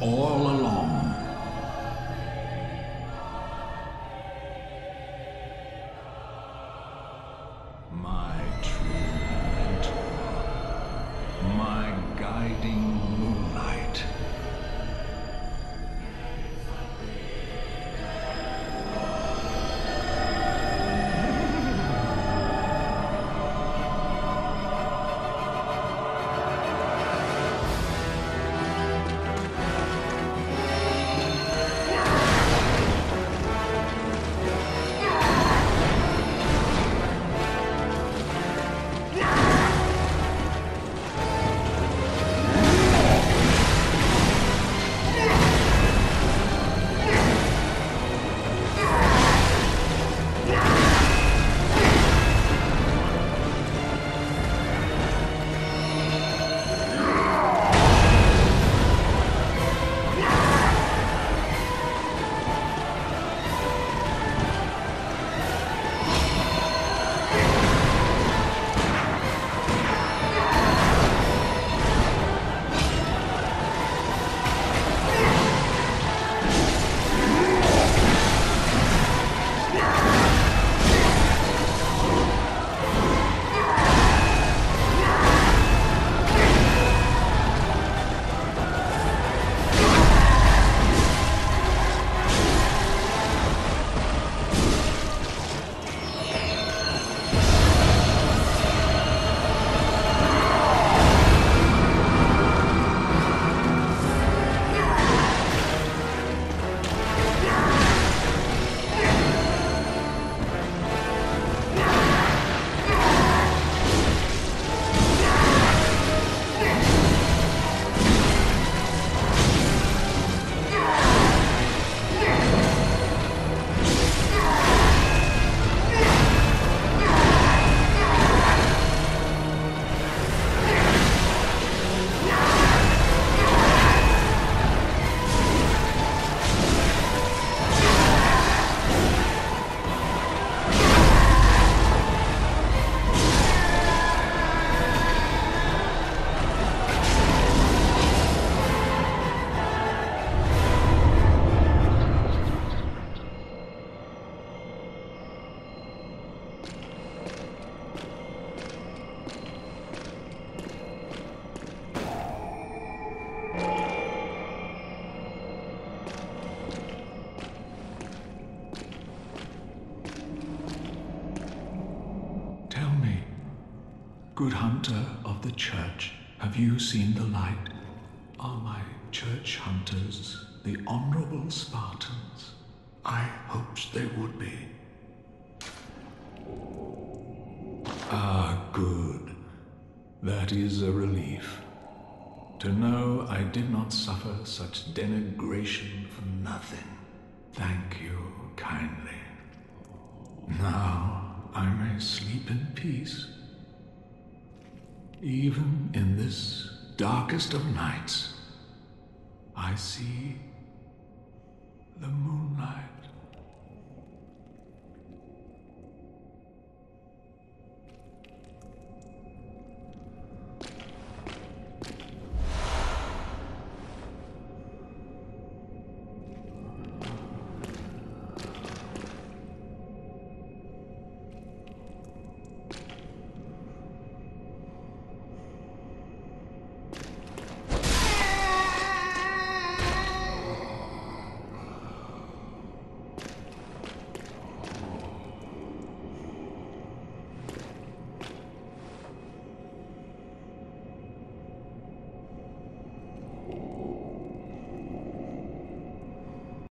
all along. Tell me, good hunter of the church, have you seen the light? Are my church hunters the honorable Spartans? I hoped they would be. Ah, good. That is a relief. To know I did not suffer such denigration for nothing. Thank you kindly. Now I may sleep in peace. Even in this darkest of nights, I see.